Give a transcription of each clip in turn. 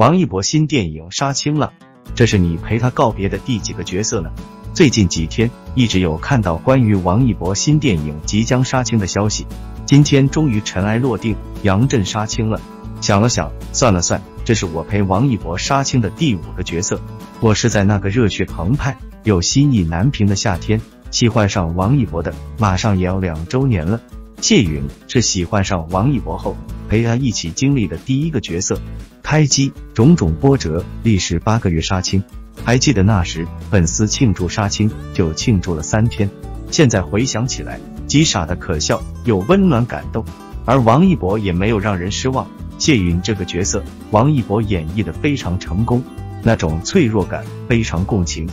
王一博新电影杀青了，这是你陪他告别的第几个角色呢？最近几天一直有看到关于王一博新电影即将杀青的消息，今天终于尘埃落定，杨震杀青了。想了想，算了算，这是我陪王一博杀青的第五个角色。我是在那个热血澎湃、又心意难平的夏天喜欢上王一博的，马上也要两周年了。谢允是喜欢上王一博后陪他一起经历的第一个角色。开机，种种波折，历时八个月杀青。还记得那时粉丝庆祝杀青就庆祝了三天，现在回想起来，既傻的可笑，又温暖感动。而王一博也没有让人失望。谢允这个角色，王一博演绎的非常成功，那种脆弱感非常共情。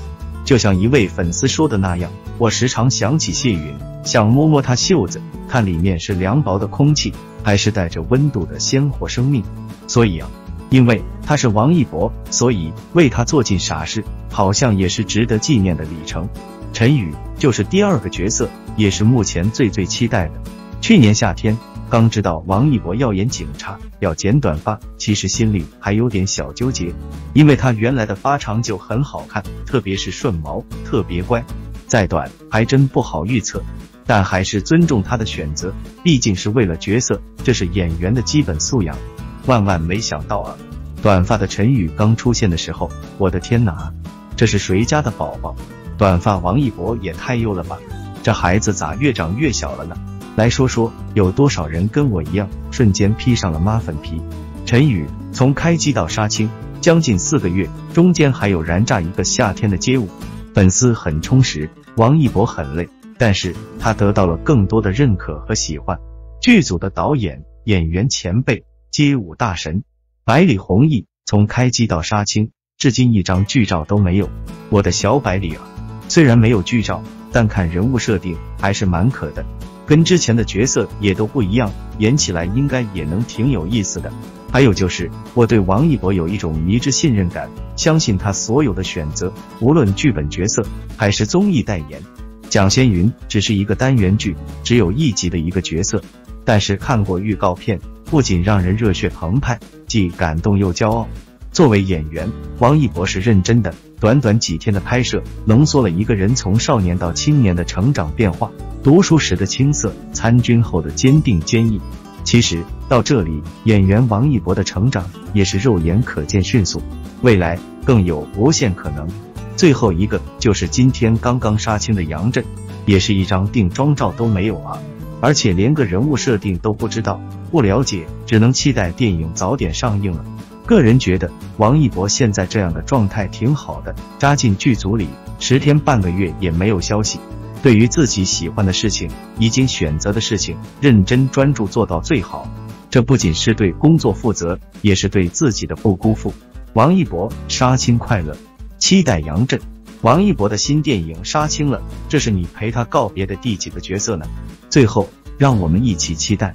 就像一位粉丝说的那样，我时常想起谢允，想摸摸他袖子，看里面是凉薄的空气，还是带着温度的鲜活生命。所以啊。因为他是王一博，所以为他做尽傻事，好像也是值得纪念的里程。陈宇就是第二个角色，也是目前最最期待的。去年夏天刚知道王一博要演警察，要剪短发，其实心里还有点小纠结，因为他原来的发长就很好看，特别是顺毛，特别乖。再短还真不好预测，但还是尊重他的选择，毕竟是为了角色，这是演员的基本素养。万万没想到啊！短发的陈宇刚出现的时候，我的天哪，这是谁家的宝宝？短发王一博也太幼了吧！这孩子咋越长越小了呢？来说说，有多少人跟我一样，瞬间披上了妈粉皮？陈宇从开机到杀青，将近四个月，中间还有燃炸一个夏天的街舞，粉丝很充实，王一博很累，但是他得到了更多的认可和喜欢。剧组的导演、演员前辈。街舞大神百里弘毅从开机到杀青，至今一张剧照都没有。我的小百里啊，虽然没有剧照，但看人物设定还是蛮可的，跟之前的角色也都不一样，演起来应该也能挺有意思的。还有就是，我对王一博有一种迷之信任感，相信他所有的选择，无论剧本角色还是综艺代言。蒋先云只是一个单元剧，只有一集的一个角色，但是看过预告片。不仅让人热血澎湃，既感动又骄傲。作为演员，王一博是认真的。短短几天的拍摄，浓缩了一个人从少年到青年的成长变化。读书时的青涩，参军后的坚定坚毅。其实到这里，演员王一博的成长也是肉眼可见迅速，未来更有无限可能。最后一个就是今天刚刚杀青的杨震，也是一张定妆照都没有啊。而且连个人物设定都不知道，不了解，只能期待电影早点上映了。个人觉得王一博现在这样的状态挺好的，扎进剧组里十天半个月也没有消息，对于自己喜欢的事情，已经选择的事情，认真专注做到最好。这不仅是对工作负责，也是对自己的不辜负。王一博杀青快乐，期待杨震。王一博的新电影杀青了，这是你陪他告别的第几个角色呢？最后，让我们一起期待。